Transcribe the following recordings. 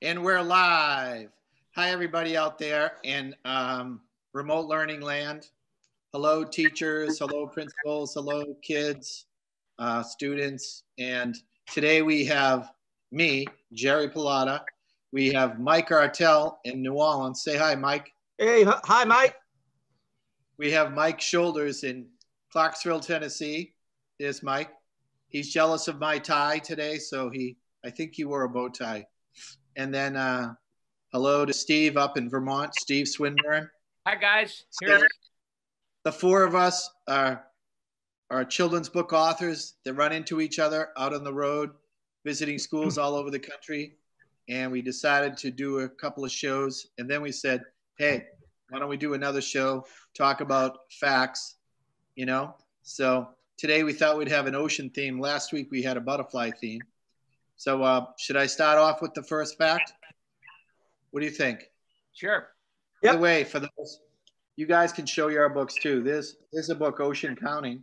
And we're live. Hi, everybody out there in um, remote learning land. Hello, teachers. Hello, principals. Hello, kids, uh, students. And today we have me, Jerry Pallotta. We have Mike Artell in New Orleans. Say hi, Mike. Hey, hi, Mike. We have Mike Shoulders in Clarksville, Tennessee. There's Mike. He's jealous of my tie today, so he, I think he wore a bow tie. And then uh, hello to Steve up in Vermont, Steve Swinburne. Hi, guys. So the four of us are, are children's book authors that run into each other out on the road, visiting schools all over the country. And we decided to do a couple of shows. And then we said, hey, why don't we do another show, talk about facts, you know? So today we thought we'd have an ocean theme. Last week we had a butterfly theme. So uh, should I start off with the first fact? What do you think? Sure. By the way, for those, you guys can show your books too. There's, there's a book, Ocean Counting.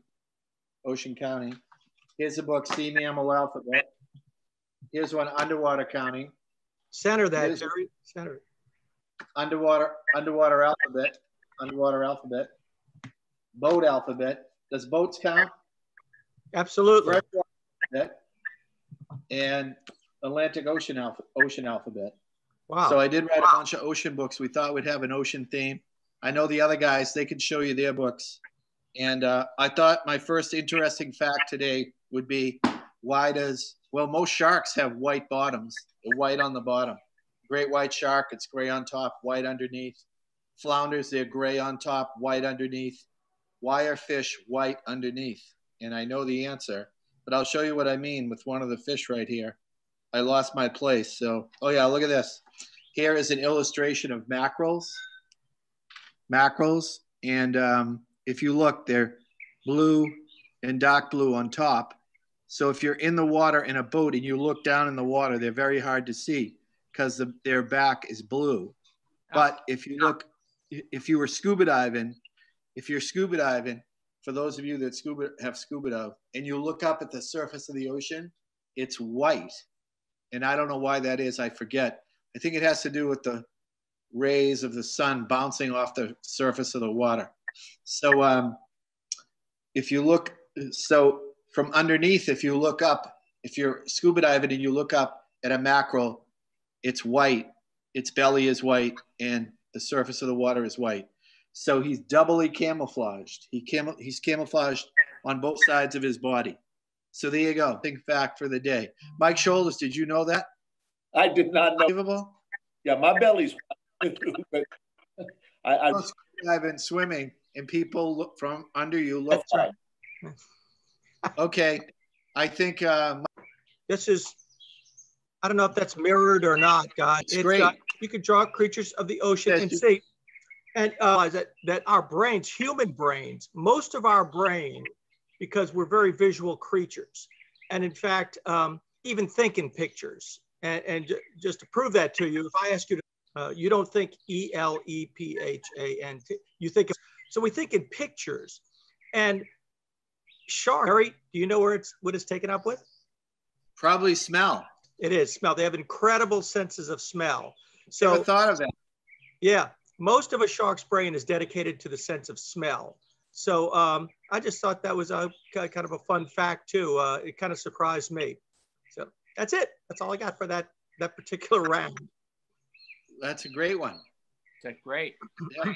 Ocean Counting. Here's a book, Sea Mammal Alphabet. Here's one, Underwater Counting. Center that, Here's Jerry. Center. Underwater, underwater alphabet. Underwater alphabet. Boat alphabet. Does boats count? Absolutely. Alphabet and Atlantic Ocean alpha, Ocean alphabet. Wow. So I did write a bunch of ocean books. We thought we'd have an ocean theme. I know the other guys; they can show you their books. And uh, I thought my first interesting fact today would be why does well most sharks have white bottoms, The white on the bottom. Great white shark, it's gray on top, white underneath. Flounders, they're gray on top, white underneath. Why are fish white underneath? And I know the answer but I'll show you what I mean with one of the fish right here. I lost my place. So, oh yeah, look at this. Here is an illustration of mackerels. Mackerels. And um, if you look, they're blue and dark blue on top. So if you're in the water in a boat and you look down in the water, they're very hard to see because the, their back is blue. But if you look, if you were scuba diving, if you're scuba diving for those of you that scuba have scuba dove, and you look up at the surface of the ocean, it's white. And I don't know why that is. I forget. I think it has to do with the rays of the sun bouncing off the surface of the water. So um, if you look, so from underneath, if you look up, if you're scuba diving and you look up at a mackerel, it's white. Its belly is white, and the surface of the water is white. So he's doubly camouflaged. He cam- he's camouflaged on both sides of his body. So there you go. Big fact for the day. Mike Shoulders, did you know that? I did not know. Yeah, my belly's. but I, I, I've been swimming, and people look from under you. Look. Right. okay, I think uh, this is. I don't know if that's mirrored or not, guys. It's, it's great. Got, you can draw creatures of the ocean yes, and see and uh, that that our brains, human brains, most of our brain, because we're very visual creatures, and in fact, um, even think in pictures. And, and just to prove that to you, if I ask you to, uh, you don't think E L E P H A N T, you think. Of, so we think in pictures, and shark. Harry, do you know where it's what it's taken up with? Probably smell. It is smell. They have incredible senses of smell. So Never thought of that. Yeah, most of a shark's brain is dedicated to the sense of smell. So um, I just thought that was a kind of a fun fact too. Uh, it kind of surprised me. So that's it. That's all I got for that that particular round. That's a great one. That's great. Yeah.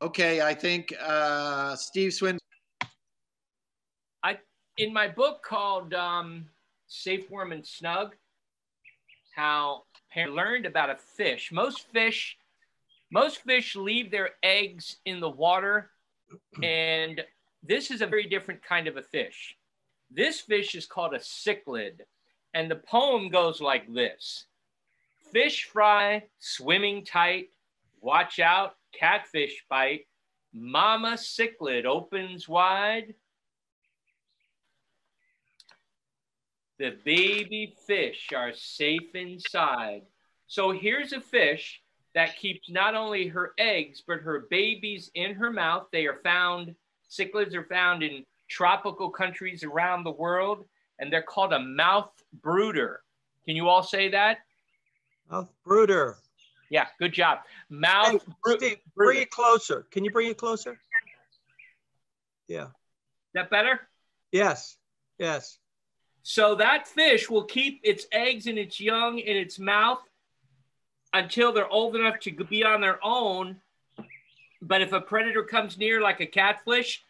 Okay, I think uh, Steve Swin. I in my book called um, "Safe, Warm, and Snug," how parents learned about a fish. Most fish, most fish leave their eggs in the water, and this is a very different kind of a fish. This fish is called a cichlid, and the poem goes like this: Fish fry, swimming tight, watch out, catfish bite. Mama cichlid opens wide, The baby fish are safe inside. So here's a fish that keeps not only her eggs, but her babies in her mouth. They are found, cichlids are found in tropical countries around the world, and they're called a mouth brooder. Can you all say that? Mouth brooder. Yeah, good job. Mouth. Hey, Steve, bring it closer. Can you bring it closer? Yeah. Is that better? Yes. Yes. So that fish will keep its eggs and its young in its mouth until they're old enough to be on their own. But if a predator comes near, like a catfish,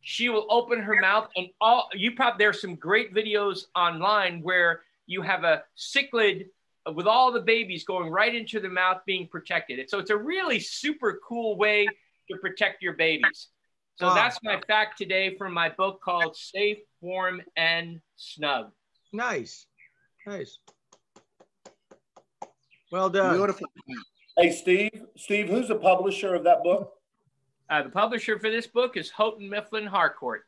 she will open her mouth and all you probably there's some great videos online where you have a cichlid with all the babies going right into the mouth being protected. So it's a really super cool way to protect your babies. So oh. that's my fact today from my book called Safe, Warm, and Snug. Nice. Nice. Well done. Beautiful. Hey, Steve. Steve, who's the publisher of that book? Uh, the publisher for this book is Houghton Mifflin Harcourt.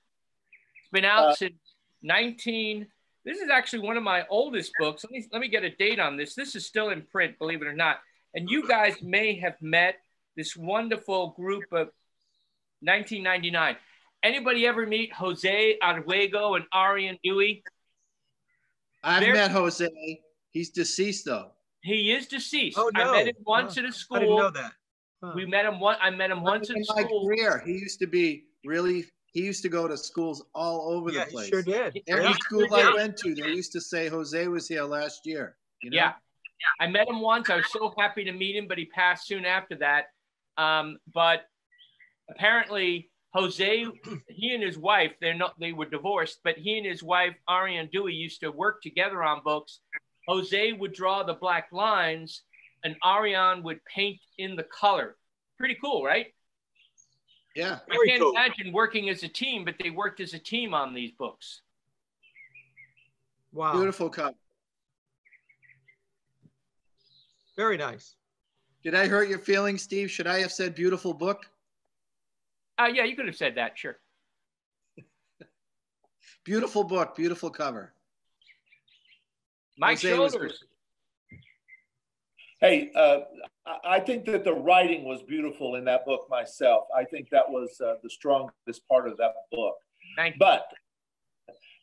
It's been out uh, since 19. This is actually one of my oldest books. Let me let me get a date on this. This is still in print, believe it or not. And you guys may have met this wonderful group of 1999. Anybody ever meet Jose Aruego and Ariane Dewey? I've They're, met Jose. He's deceased though. He is deceased. Oh, no. I met him once oh, at a school. I didn't know that. Huh. We met him one. I met him once in, in my school. career. He used to be really. He used to go to schools all over yeah, the place. sure did. Every yeah, school sure I went to, they used to say Jose was here last year. You know? Yeah, I met him once. I was so happy to meet him, but he passed soon after that. Um, but apparently, Jose, he and his wife, they're not. They were divorced, but he and his wife Ariane Dewey used to work together on books. Jose would draw the black lines and Ariane would paint in the color. Pretty cool, right? Yeah. I can't cool. imagine working as a team, but they worked as a team on these books. Wow. Beautiful cover. Very nice. Did I hurt your feelings, Steve? Should I have said beautiful book? Uh, yeah, you could have said that, sure. beautiful book, beautiful cover. My Jose Shoulders. Hey, uh, I think that the writing was beautiful in that book myself. I think that was uh, the strongest part of that book. Thank you. But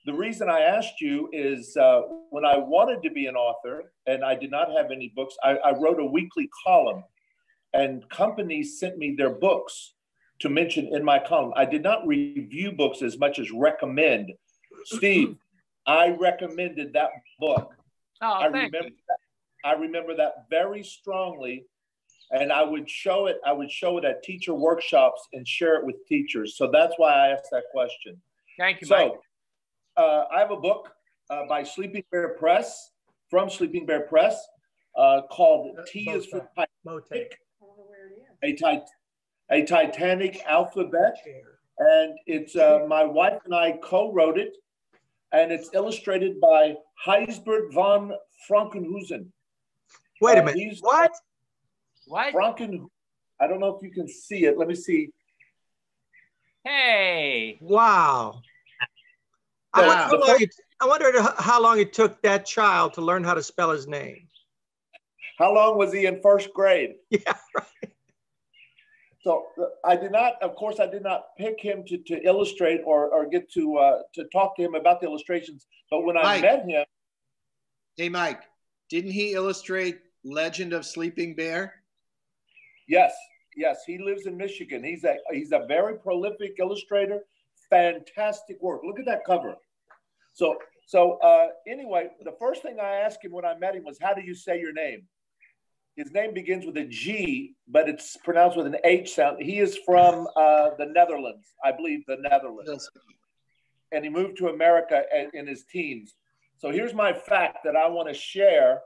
the reason I asked you is uh, when I wanted to be an author and I did not have any books, I, I wrote a weekly column and companies sent me their books to mention in my column. I did not review books as much as recommend. Steve, I recommended that book. Oh, I remember that, I remember that very strongly. And I would show it, I would show it at teacher workshops and share it with teachers. So that's why I asked that question. Thank you, so, Mike. Uh, I have a book uh, by Sleeping Bear Press, from Sleeping Bear Press, uh, called T is for Titanic, a, tit- a Titanic alphabet. And it's uh, my wife and I co wrote it, and it's illustrated by Gijsbert van Frankenhuyzen. Wait a uh, minute. What? What? Franken. I don't know if you can see it. Let me see. Hey. Wow. I, wonder how long it, I wondered how long it took that child to learn how to spell his name. How long was he in first grade? Yeah, right. So uh, I did not, of course, I did not pick him to, to illustrate or, or get to uh, to talk to him about the illustrations. But when I Mike. met him, hey Mike, didn't he illustrate Legend of Sleeping Bear? Yes, yes. He lives in Michigan. He's a he's a very prolific illustrator. Fantastic work. Look at that cover. So so uh, anyway, the first thing I asked him when I met him was, "How do you say your name?" His name begins with a G, but it's pronounced with an H sound. He is from uh, the Netherlands, I believe, the Netherlands, and he moved to America in his teens. So here's my fact that I want to share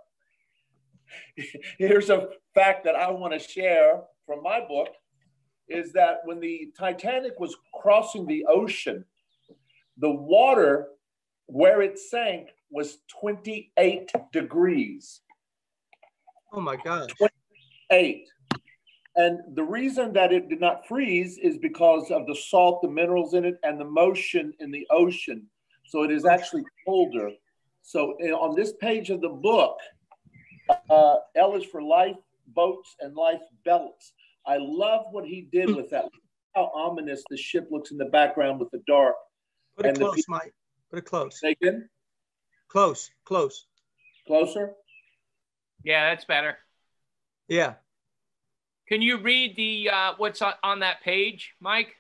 here's a fact that I want to share from my book is that when the Titanic was crossing the ocean, the water where it sank was 28 degrees. Oh my God. 28. And the reason that it did not freeze is because of the salt, the minerals in it, and the motion in the ocean. So it is actually colder. So eh, on this page of the book, uh, L is for life boats and life belts. I love what he did with that. How ominous the ship looks in the background with the dark. Put it close, Mike. Put it close. Say again? Close, close. Closer? Yeah, that's better. Yeah. Can you read the uh, what's on, on that page, Mike?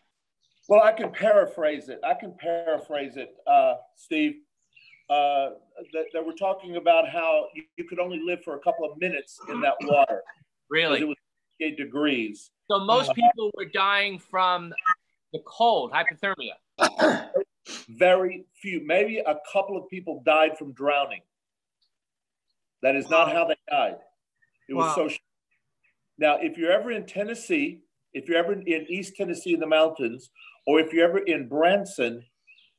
Well, I can paraphrase it. I can paraphrase it, uh, Steve. Uh, that, that, we're talking about how you, you, could only live for a couple of minutes in that water. Really? It was eight degrees. So most uh, people were dying from the cold, hypothermia. Very few. Maybe a couple of people died from drowning. That is not how they died. It was wow. so. Now, if you're ever in Tennessee, if you're ever in East Tennessee in the mountains, or if you're ever in Branson,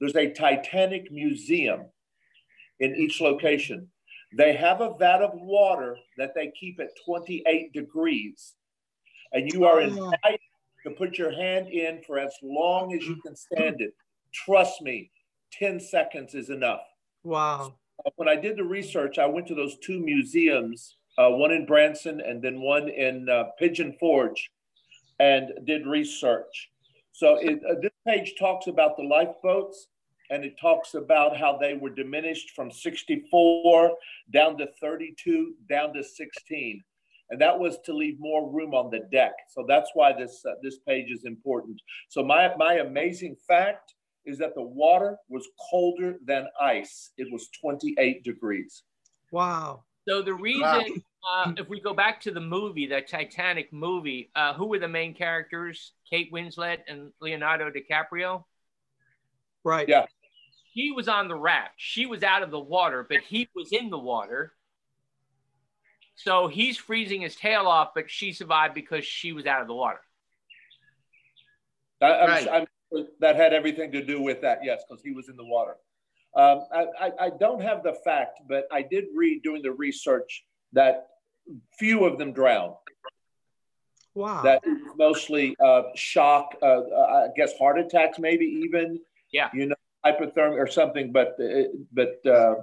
there's a Titanic museum in each location. They have a vat of water that they keep at 28 degrees. And you are invited to put your hand in for as long as you can stand it. Trust me, 10 seconds is enough. Wow. When I did the research, I went to those two museums, uh, one in Branson and then one in uh, Pigeon Forge, and did research. So it, uh, this page talks about the lifeboats and it talks about how they were diminished from 64 down to 32 down to 16 and that was to leave more room on the deck. So that's why this uh, this page is important. So my my amazing fact is that the water was colder than ice it was 28 degrees wow so the reason wow. uh, if we go back to the movie the titanic movie uh, who were the main characters kate winslet and leonardo dicaprio Right. Yeah he was on the raft. She was out of the water, but he was in the water. So he's freezing his tail off, but she survived because she was out of the water. I'm, right. I'm, that had everything to do with that, yes, because he was in the water. Um, I, I, I, don't have the fact, but I did read doing the research that few of them drowned. Wow. That mostly uh, shock, uh, uh, I guess heart attacks, maybe even. Yeah. You know, hypothermia or something, but uh, but uh,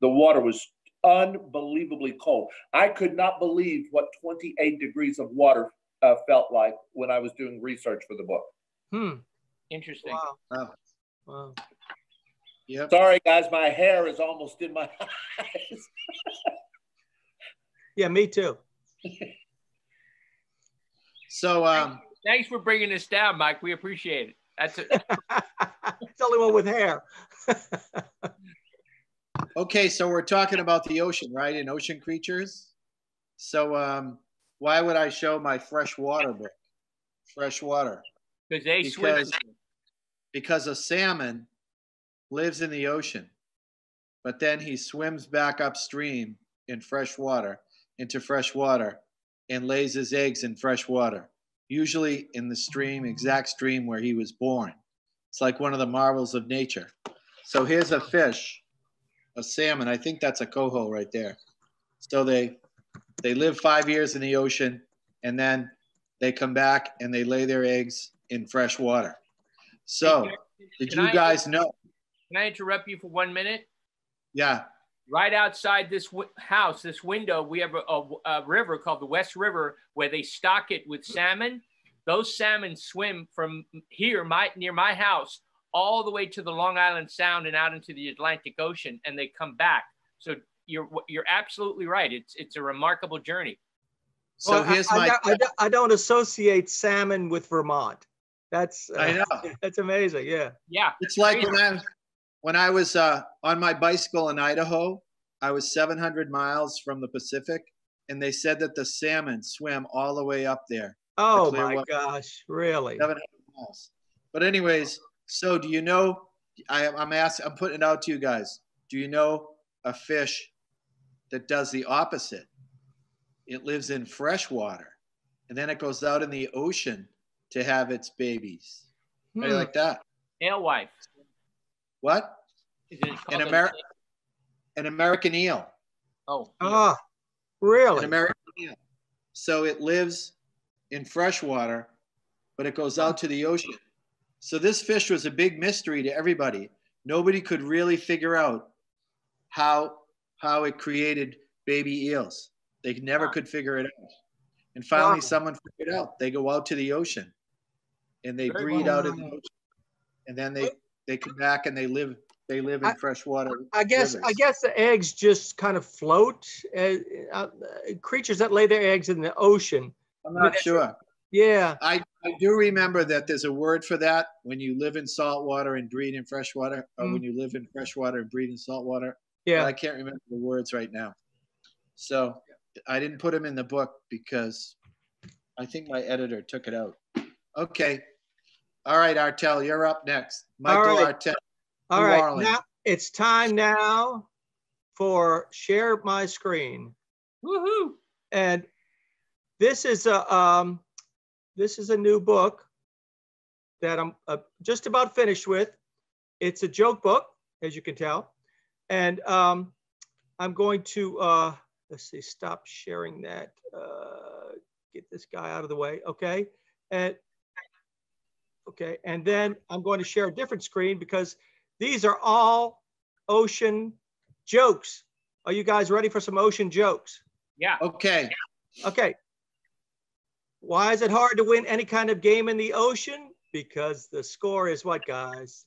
the water was unbelievably cold. I could not believe what 28 degrees of water uh, felt like when I was doing research for the book. Hmm. Interesting. Wow. Wow. wow. Yep. Sorry, guys, my hair is almost in my eyes. yeah, me too. so, um, thanks for bringing this down, Mike. We appreciate it. That's it. it's only one with hair. okay, so we're talking about the ocean, right? And ocean creatures. So, um, why would I show my freshwater book? Freshwater. Because they swim. Because a salmon lives in the ocean, but then he swims back upstream in fresh water into fresh water and lays his eggs in fresh water usually in the stream, exact stream where he was born. It's like one of the marvels of nature. So here's a fish, a salmon. I think that's a coho right there. So they they live five years in the ocean, and then they come back and they lay their eggs in fresh water. So, did you guys know? Can I interrupt you for one minute? Yeah right outside this house, this window, we have a, a, a, river called the West River where they stock it with salmon. Those salmon swim from here, my near my house, all the way to the Long Island Sound and out into the Atlantic Ocean, and they come back. So you're you're absolutely right. It's it's a remarkable journey. So well, here's I, my. I, I, I, don't associate salmon with Vermont. That's uh, I know. That's amazing. Yeah. Yeah. It's like when I when I was uh, on my bicycle in Idaho, I was 700 miles from the Pacific, and they said that the salmon swam all the way up there. Oh the my water. gosh, really? 700 miles. But anyways, so do you know? I, I'm asking. I'm putting it out to you guys. Do you know a fish that does the opposite? It lives in fresh water, and then it goes out in the ocean to have its babies. Hmm. How do you like that? Alewife. What? An, Ameri- an American eel. Oh. Ah, really? An American eel. So it lives in freshwater, but it goes out to the ocean. So this fish was a big mystery to everybody. Nobody could really figure out how how it created baby eels. They never wow. could figure it out. And finally, wow. someone figured it out. They go out to the ocean, and they Very breed well. out in the ocean, and then they they come back and they live They live in I- freshwater. I guess I guess the eggs just kind of float. Uh, uh, creatures that lay their eggs in the ocean. I'm not sure. Yeah. I, I do remember that there's a word for that when you live in salt water and breed in freshwater, or when you live in freshwater and breed in saltwater. But Yeah. I can't remember the words right now. So I didn't put them in the book because I think my editor took it out. Okay. All right, Artell, you're up next. Michael right. Artell. All New right. Orleans. Now it's time now for share my screen. Woohoo! And this is a um, this is a new book that I'm uh, just about finished with. It's a joke book, as you can tell, and um, I'm going to uh, let's see, stop sharing that. Uh, get this guy out of the way, okay? And okay, and then I'm going to share a different screen because these are all ocean jokes. Are you guys ready for some ocean jokes? Yeah. Okay. Okay. Why is it hard to win any kind of game in the ocean? Because the score is what, guys?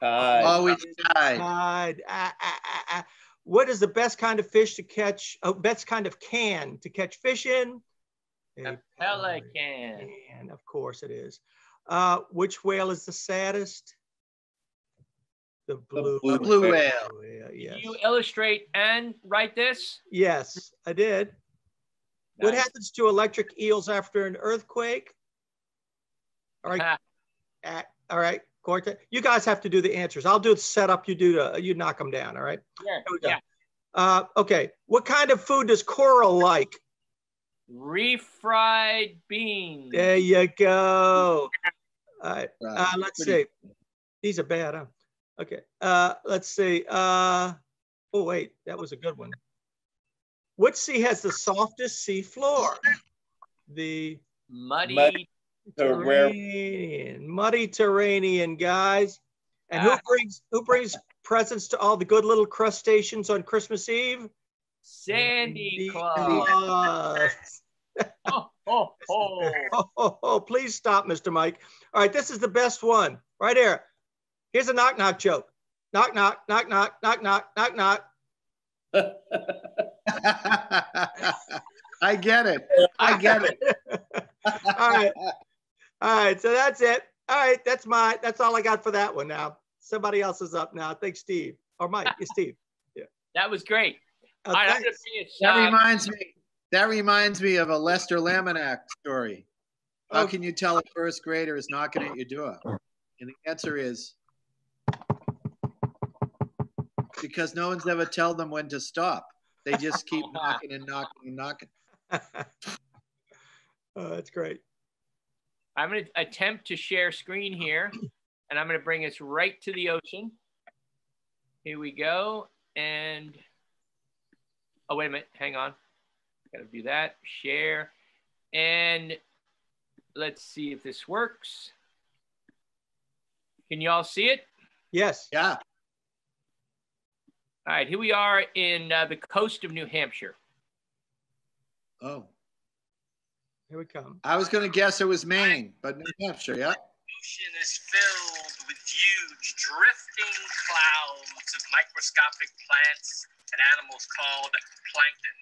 Hi. Always tied. Tide. Ah, ah, ah, ah. What is the best kind of fish to catch? Oh, best kind of can to catch fish in? A pelican. And of course it is. Uh, which whale is the saddest? The blue, blue Blue whale. whale. whale, Did you illustrate and write this? yes, I did. What happens to electric eels after an earthquake? All right, Ha, Uh, all right, Corte. You guys have to do the answers. I'll do the setup. You do the you knock them down. All right. Sure. Here we go. Yeah. Uh, okay. What kind of food does coral like? Refried beans. There you go. All right. Right. Uh, let's see. These are bad, huh? Okay. Uh, let's see. Uh, oh wait, that was a good one. Which sea has the softest sea floor? The Muddy. Muddy. So muddy Terranean, guys. And who Ah. brings who brings presents to all the good little crustaceans on Christmas Eve? Sandy The Claus. Claus. Oh, oh, oh. Oh, oh, oh, please stop, Mr. Mike. All right, this is the best one right here. Here's a knock knock joke. Knock knock knock knock knock knock knock knock. I get it. I get it. All right. All right, so that's it. All right, that's my that's all I got for that one now. Somebody else is up now. I think Steve or Mike. It's Steve. Yeah. That was great. All right, I'm finish. That uh, reminds me. That reminds me of a Lester Laminack story. How Oh. can you tell a first grader is knocking at your door? And the answer is because no one's ever tell them when to stop. They just keep knocking and knocking and knocking. oh, that's great. I'm going to attempt to share screen here, and I'm going to bring us right to the ocean. Here we go. And oh, wait a minute. Hang on. Got to do that. Share. And let's see if this works. Can you all see it? Yes. Yeah. All right. Here we are in uh, the coast of New Hampshire. Oh, Here we come. I was going to guess it was Maine, but New Hampshire. Yeah. ocean is filled with huge drifting clouds of microscopic plants and animals called plankton.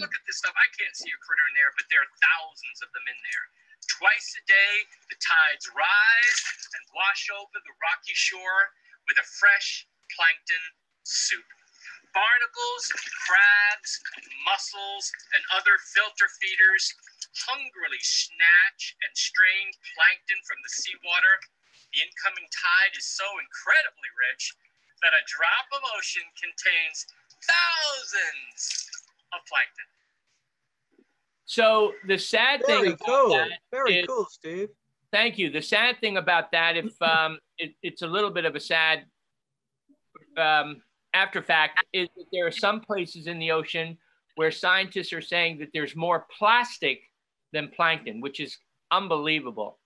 I look at this stuff, I can't see a critter in there, but there are thousands of them in there. Twice a day, the tides rise and wash over the rocky shore with a fresh plankton soup. Barnacles, crabs, mussels, and other filter feeders hungrily snatch and strain plankton from the seawater. The incoming tide is so incredibly rich that a drop of ocean contains thousands of plankton. So the sad thing Very about that Very is- cool, Steve. Thank you. The sad thing about that, if um, it, it's a little bit of a sad um, after fact, is that there are some places in the ocean where scientists are saying that there's more plastic than plankton, which is unbelievable.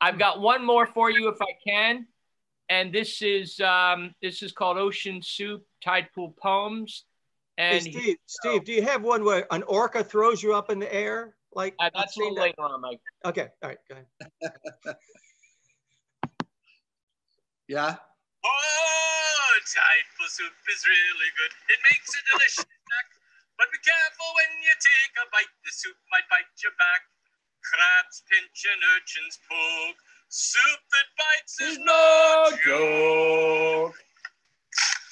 I've got one more for you if I can, and this is um, this is called Ocean Soup Tide Pool Poems, Hey, and Steve, Steve, do you have one where an orca throws you up in the air? Like uh, I've that's a seen little that. later on, Mike. Okay, all right, go ahead. Yeah. Boy, tideful soup is really good. It makes a delicious snack. But be careful when you take a bite, the soup might bite your back. Crabs pinch and urchins poke. Soup that bites is no joke.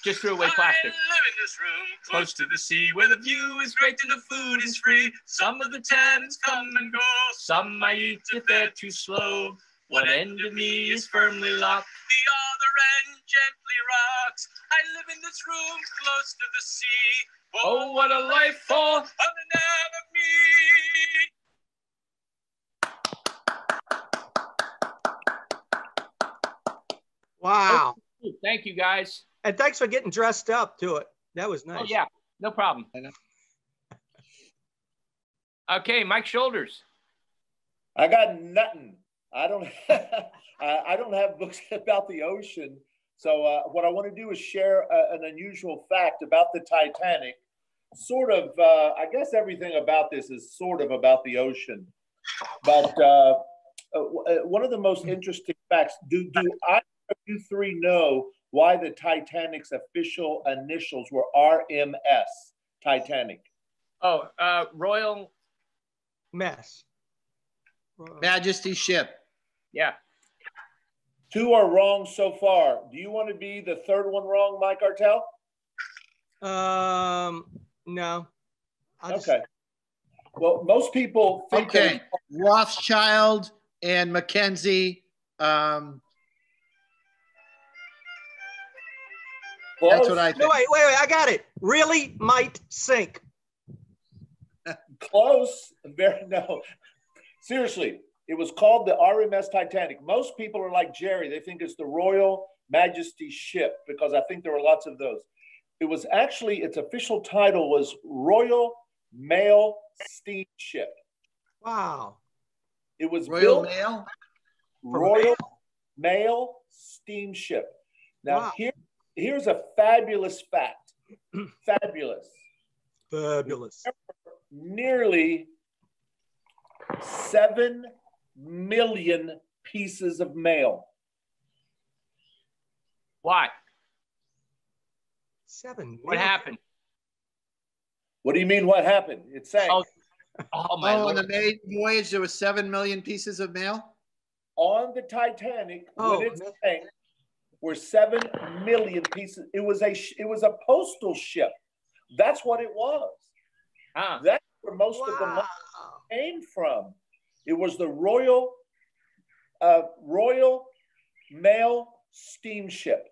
Just threw away plastic. I live in this room close to the sea where the view is great and the food is free. Some of the tenants come and go, some I eat if they're too slow. One end of me is firmly locked, the other end gently rocks. I live in this room close to the sea. Oh, what a life for on the nav of me. Wow. Thank you, guys. And thanks for getting dressed up to it. That was nice. Oh, yeah, no problem. I know. Okay, Mike Shoulders. I got nothing. I don't. I I don't have books about the ocean. So uh, what I want to do is share a, an unusual fact about the Titanic. Sort of. Uh, I guess everything about this is sort of about the ocean. But uh, uh, one of the most interesting facts. Do do I you three know why the Titanic's official initials were RMS Titanic? Oh, uh, Royal. Mess. Majesty ship. Yeah. Two are wrong so far. Do you want to be the third one wrong, Mike Artell? Um, no. I'll just- Okay. Well, most people think Okay. that Rothschild and Mackenzie. Um, that's what I No, think. wait, wait, wait. I got it. Really might sink. close. Very no. Seriously, it was called the RMS Titanic. Most people are like Jerry; they think it's the Royal Majesty ship because I think there were lots of those. It was actually its official title was Royal Mail Steamship. Wow. It was Royal built Mail. Royal Mail Steamship. Now Wow. here, here's a fabulous fact. fabulous. Fabulous. Nearly seven million pieces of mail. Why? Seven. What million. happened? What do you mean? What happened? It sank. Oh, Oh my Oh, on the maiden voyage, there was seven million pieces of mail. On the Titanic, Oh, when it sank, were seven million pieces. It was a it was a postal ship. That's what it was. Huh. That's where most of the money came from. It was the Royal uh, Royal Mail Steamship.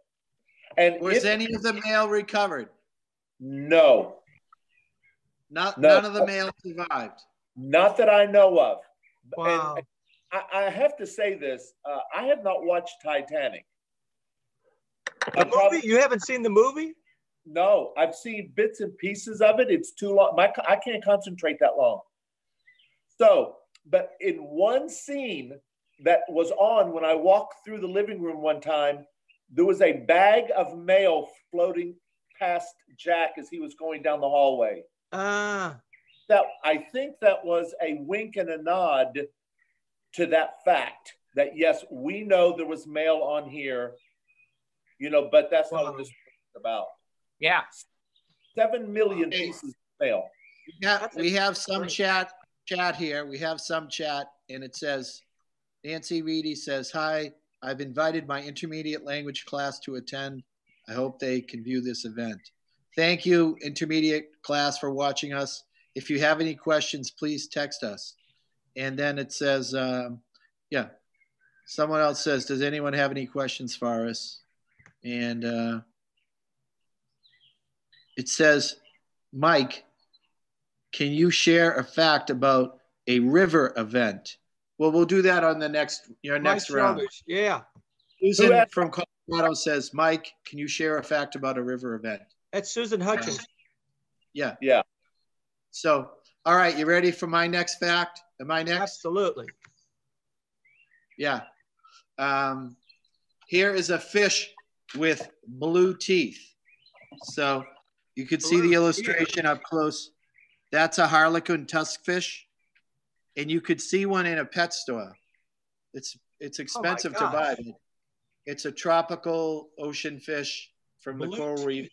And Was if- any of the mail recovered? no, Not No. none of the mail survived. not that I know of. Wow. And I, I have to say this: uh, I have not watched Titanic. The movie? You haven't seen the movie? No, I've seen bits and pieces of it. It's too long. My, I can't concentrate that long. So, but in one scene that was on when I walked through the living room one time, there was a bag of mail floating past Jack as he was going down the hallway. Ah, That I think that was a wink and a nod to that fact that yes, we know there was mail on here, you know, but that's not what this is about. Yeah. Seven million Hey. pieces of mail. Yeah, we have some great. chat chat here. We have some chat, and it says Nancy Reedy says, "Hi, I've invited my intermediate language class to attend. I hope they can view this event. Thank you, intermediate class, for watching us. If you have any questions, please text us." And then it says, um, "Yeah." Someone else says, "Does anyone have any questions for us?" And uh, it says, "Mike." Can you share a fact about a river event? Well, we'll do that on the next your my next round. shoulders. Yeah. Susan asked- from Colorado says, Mike, can you share a fact about a river event? That's Susan Hutchins. Yeah. Yeah. So, all right, you ready for my next fact? Am I next? Absolutely. Yeah. Um, here is a fish with blue teeth. So you could see the illustration up close. That's a harlequin tuskfish. And you could see one in a pet store. It's it's expensive to buy. but It's a tropical ocean fish. from the Blue coral reef,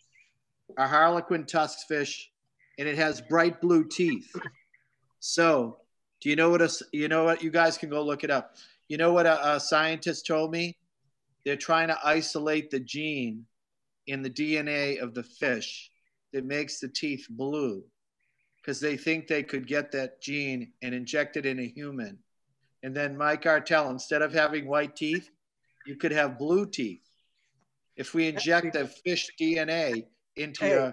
a harlequin tusk fish, and it has bright blue teeth. So, do you know what a you know what you guys can go look it up. You know what a, a scientist told me? They're trying to isolate the gene in the DNA of the fish that makes the teeth blue because they think they could get that gene and inject it in a human. And then Mike Artell, instead of having white teeth, you could have blue teeth. If we inject the fish DNA into Hey. your,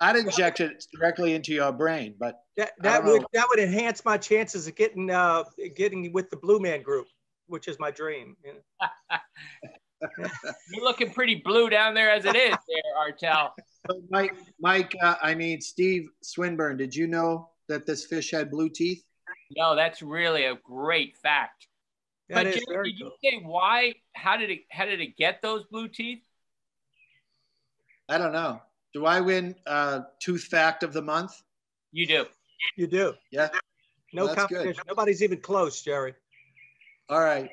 I- I'd inject it directly into your brain, but That that would know. that would enhance my chances of getting uh getting with the Blue Man Group, which is my dream. you know. You're looking pretty blue down there as it is, there, Artell. but Mike, Mike, uh, I mean Steve Swinburne, did you know that this fish had blue teeth? No, that's really a great fact. That but is Jerry, did you cool. say why? How did it? How did it get those blue teeth? I don't know. Do I win uh, tooth fact of the month? You do. You do. Yeah. No Well, that's good. competition. Nobody's even close, Jerry. All right.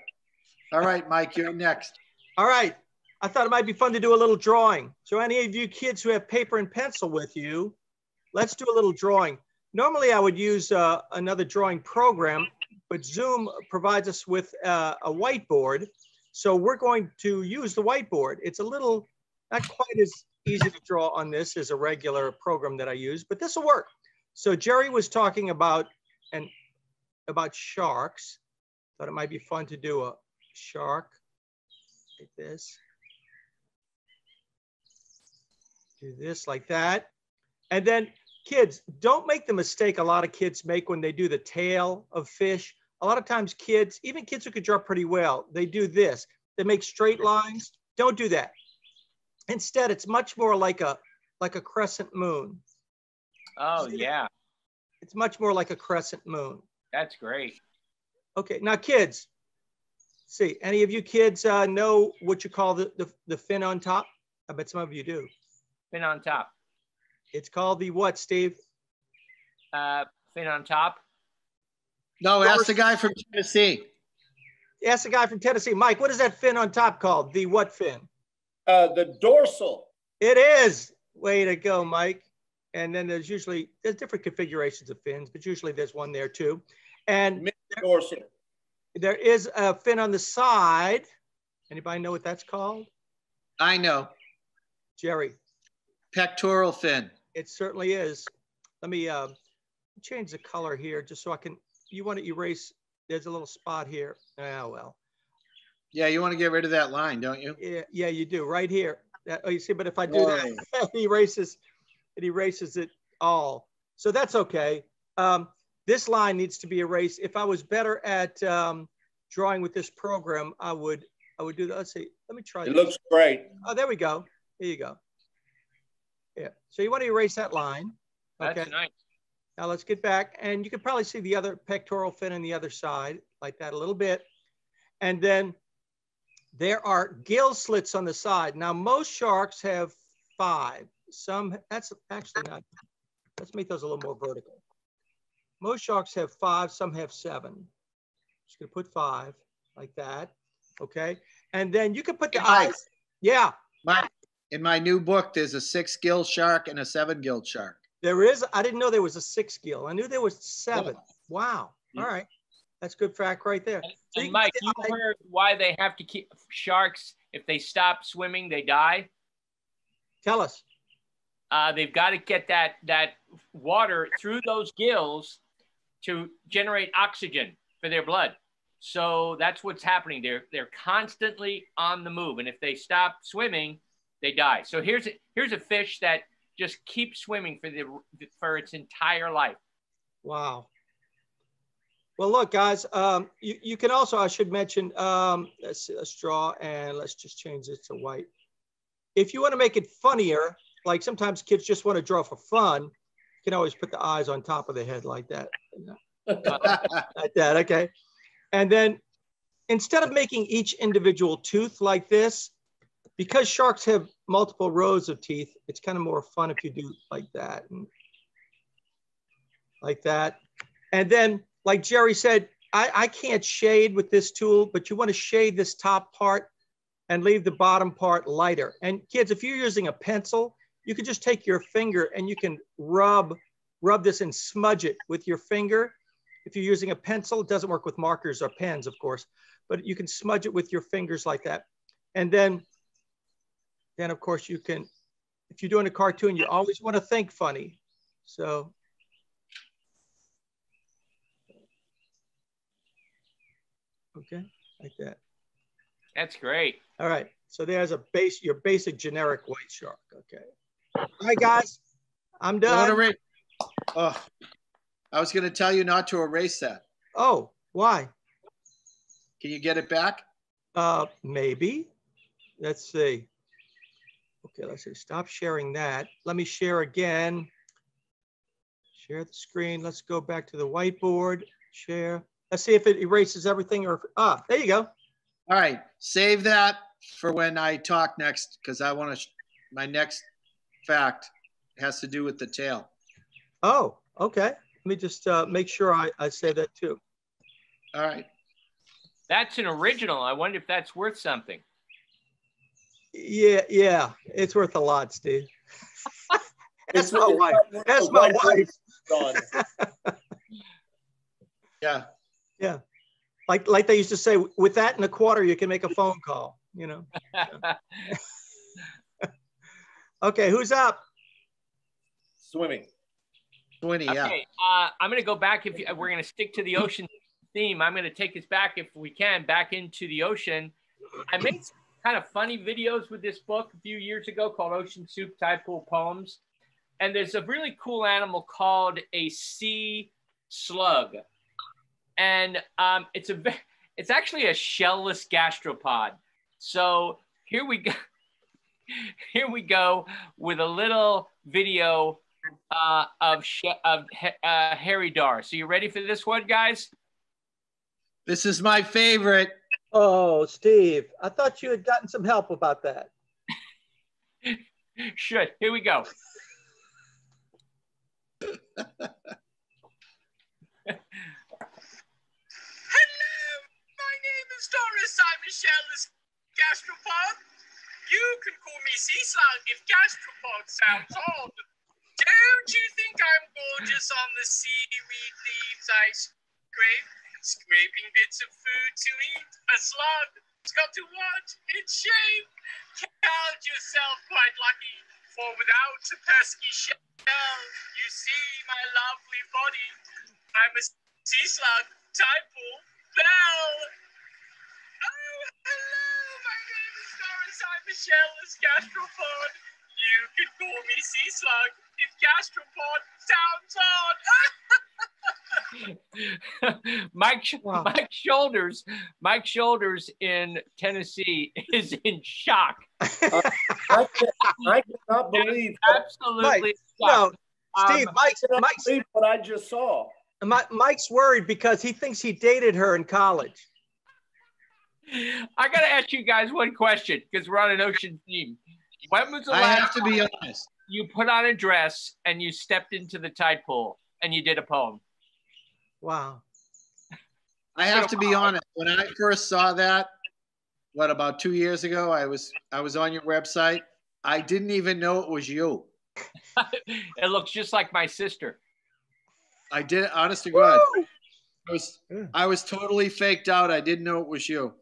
All right, Mike, you're next. All right. I thought it might be fun to do a little drawing. So any of you kids who have paper and pencil with you, let's do a little drawing. Normally I would use uh, another drawing program, but Zoom provides us with uh, a whiteboard. So we're going to use the whiteboard. It's a little, not quite as easy to draw on this as a regular program that I use, but this will work. So Jerry was talking about, and about sharks. Thought it might be fun to do a shark like this. Do this like that. And then kids, don't make the mistake a lot of kids make when they do the tail of fish. A lot of times kids, even kids who could draw pretty well, they do this. They make straight lines. Don't do that. Instead, it's much more like a like a crescent moon. Oh yeah, It's much more like a crescent moon. that's great. Okay, now kids, see, any of you kids uh, know what you call the, the, the fin on top? I bet some of you do. Fin on top. It's called the what, Steve? Uh, fin on top. No, ask the guy from Tennessee. Ask the guy from Tennessee. Mike, what is that fin on top called? The what fin? Uh, the dorsal. It is. Way to go, Mike. And then there's usually, there's different configurations of fins, but usually there's one there too. And Dorsal. there is a fin on the side. Anybody know what that's called? I know. Jerry, Pectoral fin. it certainly is. Let me uh, change the color here just so I can, you want to erase, there's a little spot here. Ah, well. Yeah, you want to get rid of that line, don't you? Yeah, yeah, you do right here. That, oh, you see, but if I do that, it erases, it erases it all. So that's okay. Um, this line needs to be erased. If I was better at um, drawing with this program, I would, I would do that. Let's see. Let me try. It this. looks great. Oh, there we go. There you go. Yeah. So you want to erase that line. That's Okay. nice. Now let's get back, and you can probably see the other pectoral fin on the other side, like that a little bit. And then there are gill slits on the side. Now most sharks have five. Some, that's actually not, let's make those a little more vertical. Most sharks have five, some have seven. Just gonna put five like that, okay? And then you can put the Mike. eyes, yeah, My, in my new book, there's a six gill shark and a seven gill shark. There is, I didn't know there was a six gill. I knew there was seven. Wow. All right. That's good fact right there. And, So and can Mike, see you I- heard why they have to keep sharks if they stop swimming, they die. Tell us. Uh, they've got to get that that water through those gills to generate oxygen for their blood. So that's what's happening. They're they're constantly on the move, and if they stop swimming, they die. So here's a, here's a fish that just keeps swimming for the for its entire life. Wow. Well, look, guys, um, you, you can also, I should mention, um, let's, let's draw and let's just change this to white. If you want to make it funnier, like sometimes kids just want to draw for fun, can always put the eyes on top of the head like that. like that, okay? And then instead of making each individual tooth like this, because sharks have multiple rows of teeth, it's kind of more fun if you do like that and like that. And then, like Jerry said, I, I can't shade with this tool, but you want to shade this top part and leave the bottom part lighter. And kids, if you're using a pencil, you can just take your finger and you can rub, rub this and smudge it with your finger. If you're using a pencil, it doesn't work with markers or pens, of course, but you can smudge it with your fingers like that. And then, then of course you can, if you're doing a cartoon, you always want to think funny. So okay, like that. That's great. All right. So there's a base, your basic generic white shark. Okay. All right, guys. I'm done. Oh, I was going to tell you not to erase that. Oh, why? Can you get it back? Uh, maybe. Let's see. Okay, let's see. Stop sharing that. Let me share again. Share the screen. Let's go back to the whiteboard. Share. Let's see if it erases everything or, ah, there you go. All right, save that for when I talk next because I want to. My next fact has to do with the tail. Oh, okay. Let me just uh, make sure I, I say that too. All right. That's an original. I wonder if that's worth something. Yeah, yeah, it's worth a lot, Steve. that's my wife. That's my wife. yeah. Yeah like like they used to say, with that and a quarter, you can make a phone call. You know. okay, who's up? Swimming. Swimming, yeah. Okay, uh, I'm going to go back. If you, we're going to stick to the ocean theme, I'm going to take us back, if we can, back into the ocean. I made some kind of funny videos with this book a few years ago called Ocean Soup Tide Pool Poems. And there's a really cool animal called a sea slug and um, it's a it's actually a shellless gastropod. So here we go. Here we go with a little video uh, of of uh, Harry Dar. So you ready for this one, guys? This is my favorite. Oh, Steve, I thought you had gotten some help about that. Should. Here we go. Hello, my name is Doris, I'm Michelle's gastropod. You can call me sea slug if gastropod sounds odd. Don't you think I'm gorgeous on the seaweed leaves I scrape? Scraping bits of food to eat. A slug. It's got to what? Its shape. Count yourself quite lucky, for without a pesky shell, you see my lovely body. I'm a sea slug, typal, bell. Oh, Hello, Michelle, this gastropod. You can call me Sea Slug if gastropod sounds odd. Mike, wow. Mike Shoulders, Mike Shoulders in Tennessee is in shock. Uh, I, I, cannot believe absolutely. No, Steve, um, Mike, Mike's what I just saw. Mike's worried because he thinks he dated her in college. I got to ask you guys one question because we're on an ocean theme. When was the I have to be honest. You put on a dress and you stepped into the tide pool and you did a poem. Wow. I have to be honest. When I first saw that, what about two years ago, I was I was on your website. I didn't even know it was you. it looks just like my sister. I did. Honest to God, I was I was totally faked out. I didn't know it was you.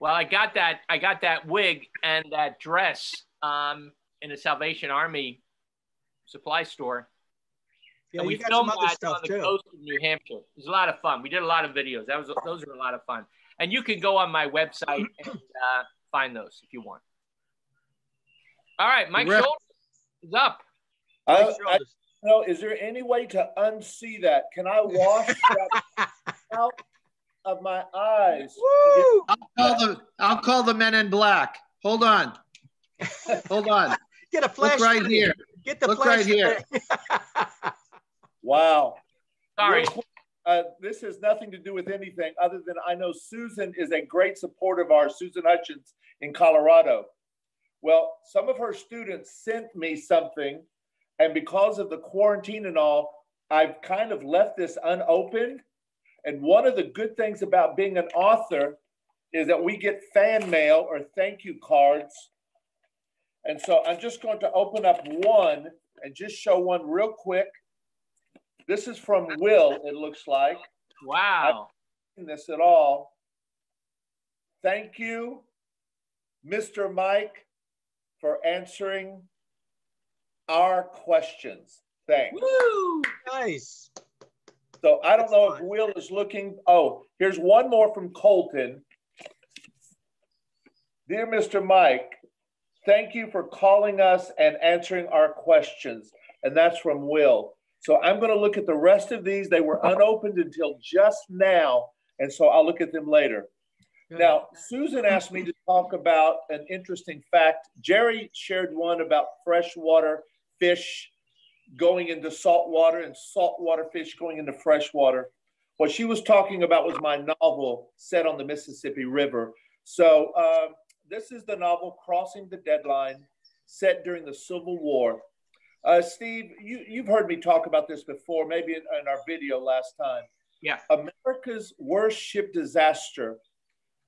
Well, I got that. I got that wig and that dress um, in a Salvation Army supply store. Yeah, and we filmed that on the too. coast of New Hampshire. It was a lot of fun. We did a lot of videos. That was those were a lot of fun. And you can go on my website and uh, find those if you want. All right, Mike Shoulders is up. I, I, you know, is there any way to unsee that? Can I wash that out of my eyes. Woo! I'll call the I'll call the men in black. Hold on. Hold on. Get a flash. Look right here. Get the Look right here. wow. Sorry. Uh, this has nothing to do with anything other than I know Susan is a great supporter of ours, Susan Hutchins in Colorado. Well, some of her students sent me something, and because of the quarantine and all, I've kind of left this unopened and one of the good things about being an author is that we get fan mail or thank you cards. And so I'm just going to open up one and just show one real quick. This is from Will, it looks like. Wow. This at all. Thank you, Mr. Mike, for answering our questions. Thanks. Woo! Nice. So I don't know if. Will is looking. Oh, here's one more from Colton. Dear Mr. Mike, thank you for calling us and answering our questions. And that's from Will. So I'm going to look at the rest of these. They were unopened until just now. And so I'll look at them later. Now, Susan asked me to talk about an interesting fact. Jerry shared one about freshwater fish going into saltwater and saltwater fish going into freshwater. What she was talking about was my novel set on the Mississippi River. So, uh, this is the novel Crossing the Deadline, set during the Civil War. Uh, Steve, you, you've heard me talk about this before, maybe in, in our video last time. Yeah. America's worst ship disaster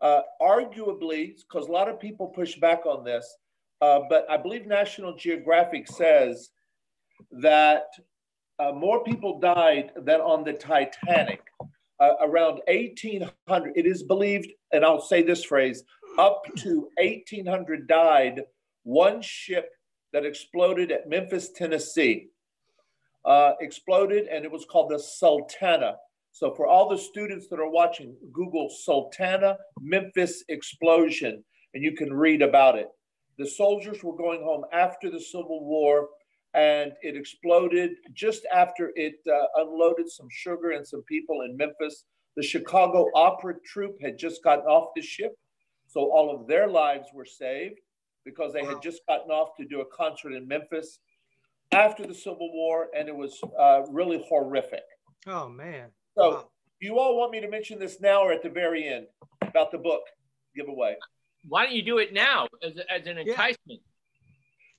uh, arguably, because a lot of people push back on this, uh, but I believe National Geographic says that uh, more people died than on the Titanic. Uh, around 1800, it is believed, and I'll say this phrase up to 1800 died, one ship that exploded at Memphis, Tennessee. Uh, exploded, and it was called the Sultana. So for all the students that are watching, Google Sultana Memphis explosion, and you can read about it. The soldiers were going home after the Civil War, and it exploded just after it uh, unloaded some sugar and some people in Memphis. The Chicago Opera Troupe had just gotten off the ship, so all of their lives were saved because they had just gotten off to do a concert in Memphis after the Civil War, and it was uh, really horrific. Oh man. So, Wow. do you all want me to mention this now or at the very end about the book giveaway? Why don't you do it now as, as an Yeah.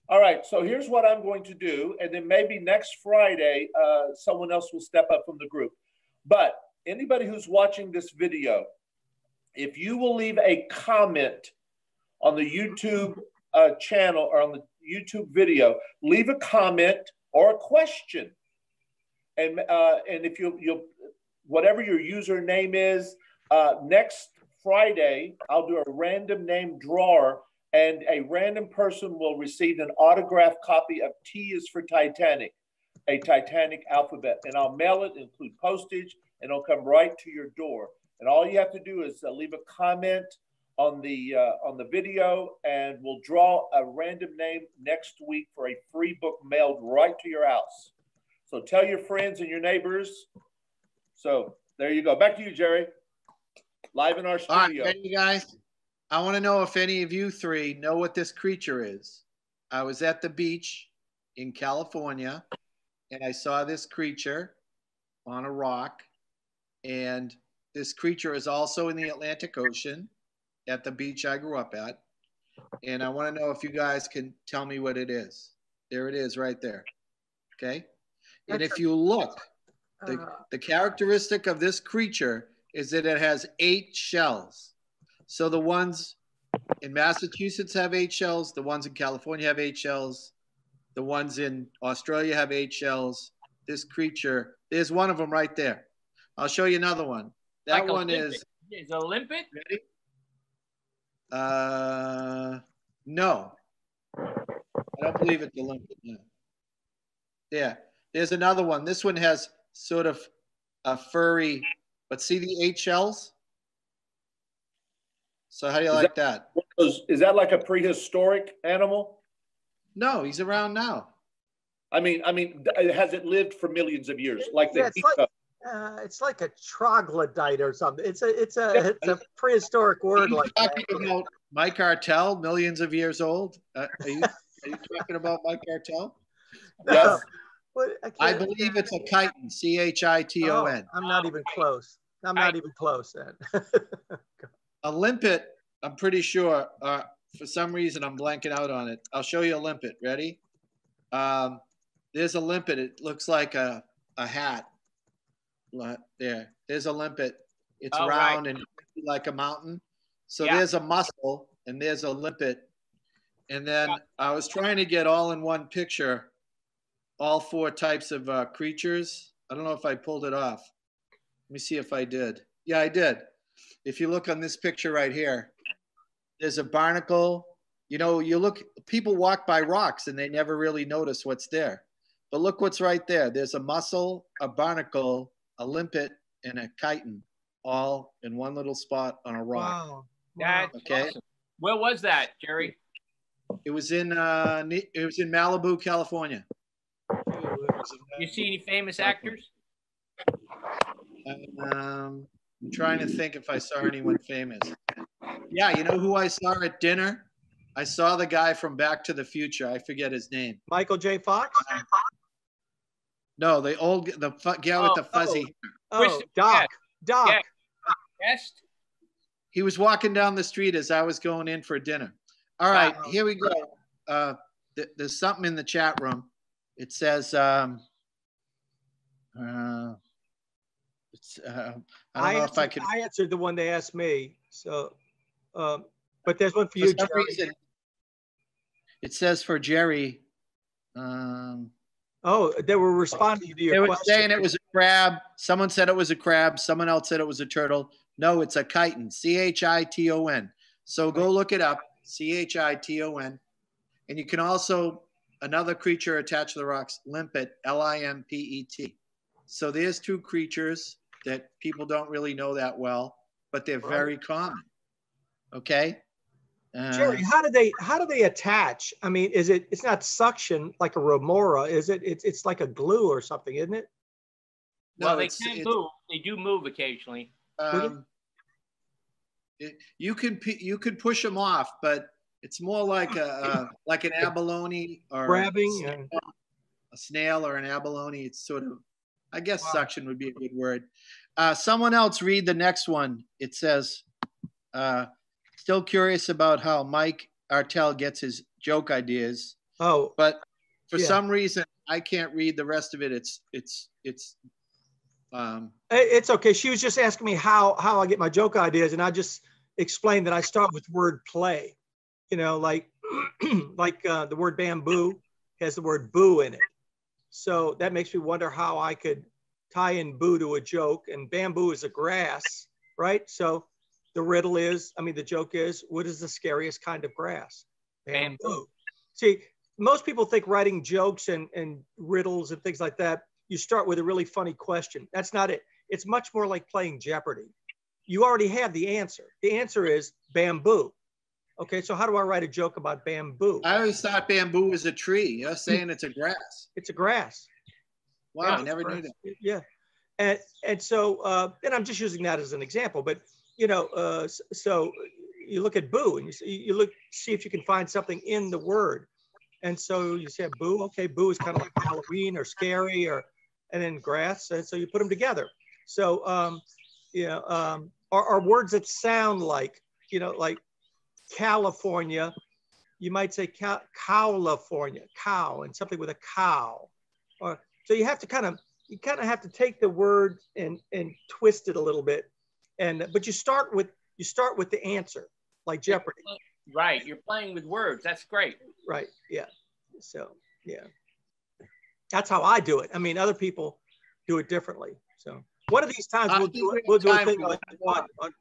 All right. So here's what I'm going to do, and then maybe next Friday, uh, someone else will step up from the group. But anybody who's watching this video, if you will leave a comment on the YouTube uh, channel or on the YouTube video, leave a comment or a question, and uh, and if you you'll whatever your username is, uh, next Friday I'll do a random name drawer, and a random person will receive an autographed copy of T is for Titanic, a Titanic alphabet, and I'll mail it, include postage, and it'll come right to your door. And all you have to do is uh, leave a comment on the uh, on the video, and we'll draw a random name next week for a free book mailed right to your house. So tell your friends and your neighbors. So there you go. Back to you, Jerry. Live in our All right, studio. ready, guys? I want to know if any of you three know what this creature is. I was at the beach in California and I saw this creature on a rock. And this creature is also in the Atlantic Ocean at the beach I grew up at. And I want to know if you guys can tell me what it is. There it is right there. Okay. And if you look, the, Uh, the characteristic of this creature is that it has eight shells. So the ones in Massachusetts have eight shells, the ones in California have eight shells, the ones in Australia have eight shells. This creature, there's one of them right there. I'll show you another one. That Like one limpet. is Is a limpet? ready? Uh, no, I don't believe it's a limpet. No. Yeah, there's another one. This one has sort of a furry, but see the eight shells? So how do you Is like that? Is, is that like a prehistoric animal? No, he's around now. I mean, I mean, has it lived for millions of years? Like the Yeah, it's like- uh, it's like a troglodyte or something. It's a it's a Yeah. it's a prehistoric Are word you like talking that. about Mike Artell, millions of years old? Uh, are, you, are you talking about Mike Artell? Yes. What- I, I believe it's a chiton, C H I T O N. Oh, I'm not even close. I'm not even close then. A limpet, I'm pretty sure. Uh, for some reason, I'm blanking out on it. I'll show you a limpet. Ready? Um, there's a limpet. It looks like a, a hat. There. There's a limpet. It's Oh, right. round and like a mountain. So Yeah. there's a mussel and there's a limpet. And then I was trying to get all in one picture, all four types of uh, creatures. I don't know if I pulled it off. Let me see if I did. Yeah, I did. If you look on this picture right here, there's a barnacle. You know, you look, people walk by rocks and they never really notice what's there. But look what's right there. There's a mussel, a barnacle, a limpet, and a chiton, all in one little spot on a rock. Wow. That's Okay. awesome. Where was that, Jerry? It was in uh, it was in Malibu, California. You see any famous actors? Um, I'm trying to think if I saw anyone famous. Yeah, you know who I saw at dinner? I saw the guy from Back to the Future. I forget his name. Michael J. Fox? No, the old the fu- guy with the fuzzy. Oh, Christopher Doc. Guest. Doc. Yeah. Guest? He was walking down the street as I was going in for dinner. All right, Wow. here we go. Uh, th- there's something in the chat room. It says, um, uh, it's, uh, I don't know if I answered, can. I answered the one they asked me. So, um, but there's one for For you, Jerry. reason, it says for Jerry. Um, Oh, they were responding to your. they were question. saying it was a crab. Someone said it was a crab. Someone else said it was a turtle. No, it's a chiton. C H I T O N. So go look it up. C H I T O N. And you can also another creature attached to the rocks, limpet, L I M P E T. So there's two creatures that people don't really know that well, but they're very common. Okay. Uh, Jerry, how do they how do they attach? I mean, is it it's not suction like a remora, is it? It's it's like a glue or something, isn't it? no, well, they can it's- move. They do move occasionally. Um, it, you can you could push them off, but it's more like a, a like an abalone or Grabbing. a, and- snail- a snail or an abalone. It's sort of, I guess, Wow. suction would be a good word. Uh, someone else read the next one. It says, uh, "Still curious about how Mike Artell gets his joke ideas, Oh, but for Yeah. some reason I can't read the rest of it. It's it's it's." Um, it's okay. She was just asking me how how I get my joke ideas, and I just explained that I start with word play. You know, like like uh, the word bamboo has the word boo in it. So that makes me wonder how I could tie in boo to a joke. And bamboo is a grass, right? So the riddle is, I mean, the joke is, what is the scariest kind of grass? Bamboo. See, most people think writing jokes and, and riddles and things like that, you start with a really funny question. That's not it. It's much more like playing Jeopardy. You already have the answer. The answer is bamboo. Okay, so how do I write a joke about bamboo? I always thought bamboo was a tree. You're saying it's a grass. It's a grass. Wow, Yeah, I never knew that. Yeah. And, and so, uh, and I'm just using that as an example, but you know, uh, so you look at boo and you, see, you look, see if you can find something in the word. And so you say boo, okay, boo is kind of like Halloween or scary or, and then grass. And so you put them together. So, um, you know, um, are, are words that sound like, you know, like California, you might say Cal- California, cow, and something with a cow. Or so you have to kind of you kind of have to take the word and and twist it a little bit, and but you start with you start with the answer, like Jeopardy, Right. You're playing with words. That's great. right? Yeah. So yeah, that's how I do it. I mean, other people do it differently. So one of these times we'll do we it. We'll do a thing for on, one on, on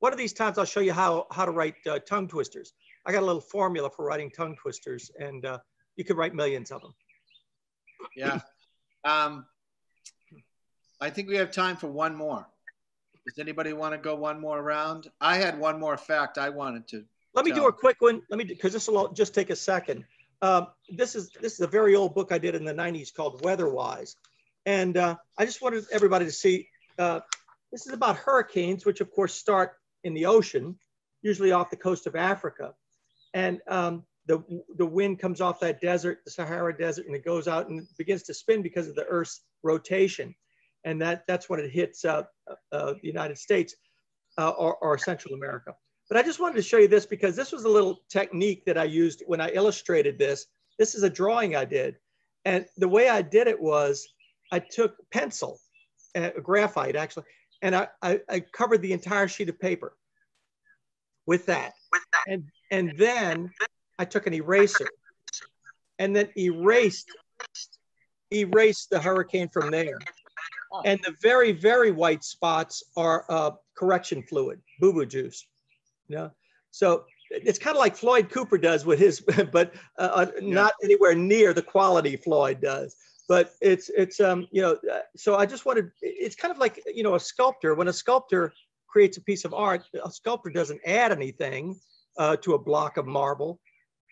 one of these times. I'll show you how how to write uh, tongue twisters. I got a little formula for writing tongue twisters, and uh, you could write millions of them. Yeah. Um, I think we have time for one more. Does anybody want to go one more round? I had one more fact I wanted to. Let me do a quick one. Let me because this will just take a second. Um, this is this is a very old book I did in the '90s called Weatherwise, and uh, I just wanted everybody to see. Uh, this is about hurricanes, which of course start in the ocean, usually off the coast of Africa, and um, the the wind comes off that desert, the Sahara Desert, and it goes out and begins to spin because of the Earth's rotation, and that that's when it hits uh, uh, the United States uh, or, or Central America. But I just wanted to show you this because this was a little technique that I used when I illustrated this. This is a drawing I did. And the way I did it was I took pencil, uh, graphite actually, and I, I, I covered the entire sheet of paper with that. And, and then I took an eraser and then erased erased the hurricane from there. And the very, very white spots are uh, correction fluid, boo-boo juice. You know? So it's kind of like Floyd Cooper does with his, but uh, uh, yeah. not anywhere near the quality Floyd does. But it's it's um you know uh, so I just wanted it's kind of like you know a sculptor when a sculptor creates a piece of art a sculptor doesn't add anything uh, to a block of marble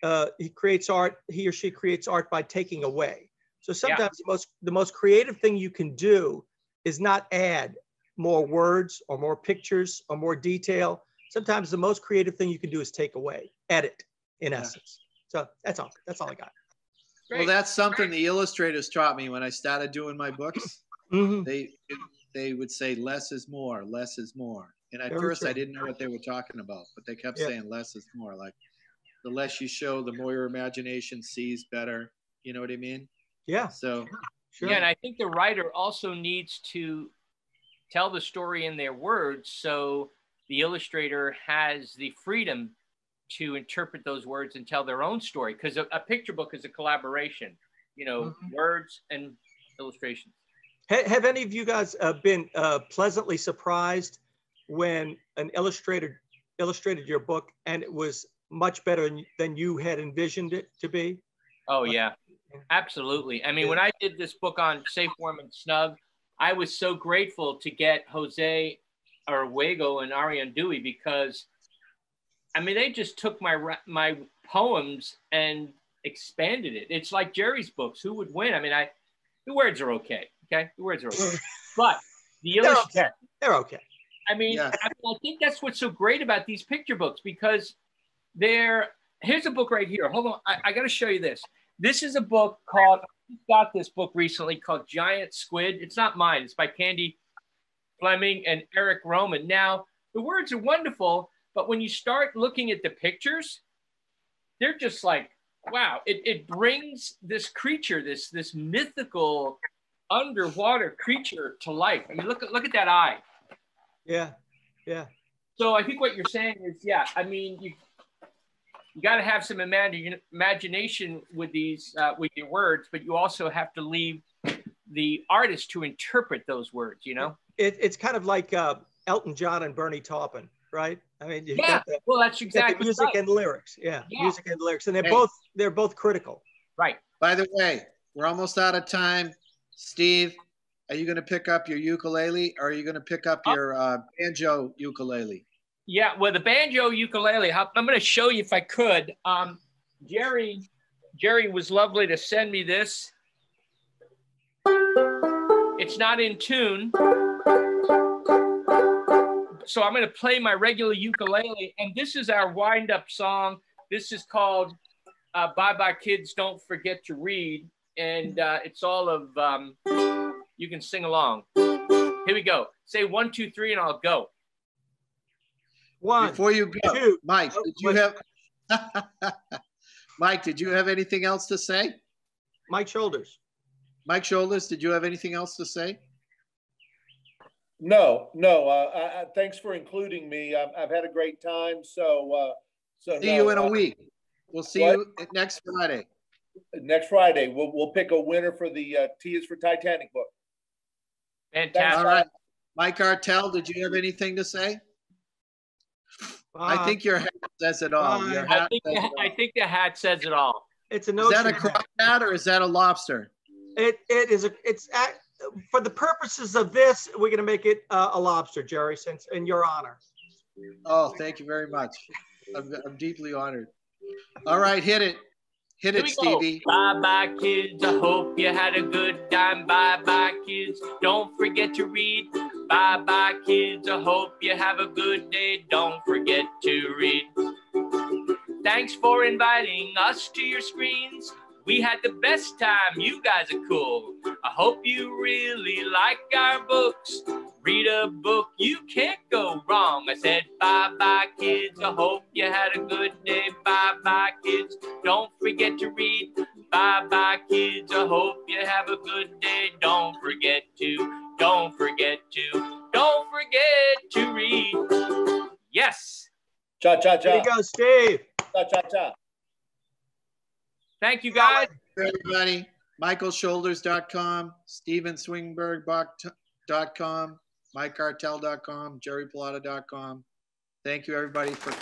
uh, he creates art he or she creates art by taking away so sometimes yeah. the most the most creative thing you can do is not add more words or more pictures or more detail sometimes the most creative thing you can do is take away, edit, in yeah. essence. So that's all. That's all I got. Great. Well, that's something Great. the illustrators taught me when I started doing my books. Mm-hmm. They they would say less is more, less is more. And at Very first, true. I didn't know what they were talking about, but they kept yeah. saying less is more. Like the less you show, the more your imagination sees better. You know what I mean? Yeah. So. Sure. Yeah, and I think the writer also needs to tell the story in their words so the illustrator has the freedom to interpret those words and tell their own story because a, a, picture book is a collaboration you know mm-hmm. words and illustrations have, have any of you guys uh, been uh, pleasantly surprised when an illustrator illustrated your book and it was much better than you had envisioned it to be oh yeah absolutely i mean yeah. when i did this book on safe warm and snug i was so grateful to get jose Aruego and Ariane Dewey because, I mean, they just took my my poems and expanded it. It's like Jerry's books. Who would win? I mean, I the words are okay. Okay, the words are okay, but the they're okay. They're okay. I mean, yeah. I, mean, I think that's what's so great about these picture books because they're. Here's a book right here. Hold on, I, I got to show you this. This is a book called. I got this book recently called Giant Squid. It's not mine. It's by Candy Fleming and Eric Rohmann. Now, the words are wonderful, but when you start looking at the pictures, they're just like, wow, it, it brings this creature, this this mythical underwater creature to life. I mean, look at look at that eye. Yeah, yeah. So I think what you're saying is, yeah, I mean, you you got to have some imagination with these uh, with your words, but you also have to leave the artist to interpret those words. You know it, it's kind of like uh, Elton John and Bernie Taupin, right? I mean, yeah. The, well, that's exactly music right. and lyrics. Yeah, yeah, music and lyrics, and they're hey. both they're both critical. Right. By the way, we're almost out of time. Steve, are you going to pick up your ukulele, or are you going to pick up oh. your uh, banjo ukulele? Yeah, well, the banjo ukulele. I'm going to show you if I could. Um, Jerry, Jerry was lovely to send me this. It's not in tune so I'm going to play my regular ukulele, and this is our wind up song. This is called uh, Bye Bye Kids, Don't Forget to Read. And uh, it's all of, um, you can sing along. Here we go. Say one, two, three, and I'll go. One. Before you go, two. Mike, did you have, Mike, did you have anything else to say? Mike Shoulders. Mike Shoulders, did you have anything else to say? No, no. Uh, I, I, thanks for including me. I've, I've, had a great time. So, uh, so see no, you in a uh, week. We'll see what? you next Friday. Next Friday, we'll we'll pick a winner for the uh, T is for Titanic book. Fantastic. All right, Mike Artell, did you have anything to say? I think your hat says it all. I think, the, I think the hat says it all. It's a Is that a croc hat or is that a lobster? It it is a it's for the purposes of this, we're going to make it uh, a lobster, Jerry, since in your honor. Oh, thank you very much. I'm, I'm deeply honored. All right, hit it. Hit it, Stevie. Bye bye, kids. I hope you had a good time. Bye bye, kids. Don't forget to read. Bye bye, kids. I hope you have a good day. Don't forget to read. Thanks for inviting us to your screens. We had the best time. You guys are cool. I hope you really like our books. Read a book, you can't go wrong. I said, bye bye, kids. I hope you had a good day. Bye bye, kids. Don't forget to read. Bye bye, kids. I hope you have a good day. Don't forget to, don't forget to, don't forget to read. Yes. Cha cha There cha. you go, Steve. Cha cha cha. Thank you, guys. Everybody, michaelshoulders.com, steveswinburne.com, mikeartell.com, jerrypallotta.com. Thank you, everybody, for